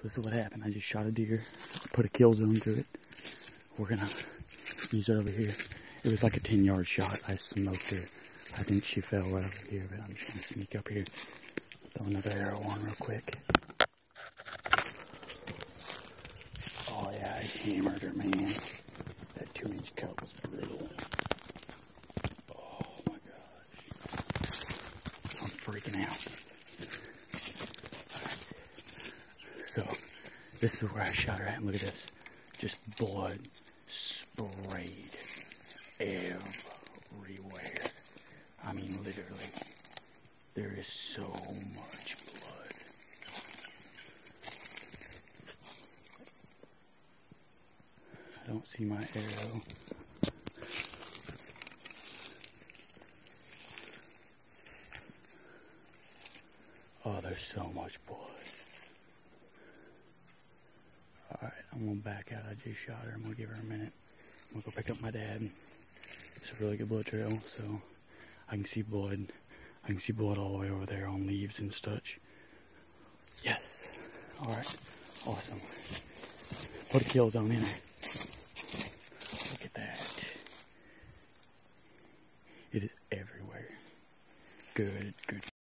So this is what happened. I just shot a deer, put a Killzone through it. We're gonna use it over here. It was like a 10 yard shot. I smoked her. I think she fell right over here, but I'm just gonna sneak up here. Throw another arrow on real quick. Oh yeah, I hammered her, man. That two inch cut was brutal. Oh my gosh. I'm freaking out. So, this is where I shot her at. Look at this. Just blood sprayed everywhere. I mean, literally. There is so much blood. I don't see my arrow. Oh, there's so much blood. I'm gonna back out. I just shot her. I'm gonna give her a minute. I'm gonna go pick up my dad. It's a really good blood trail, so I can see blood. I can see blood all the way over there on leaves and such. Yes. Alright. Awesome. Put a Killzone in there. Look at that. It is everywhere. Good, good.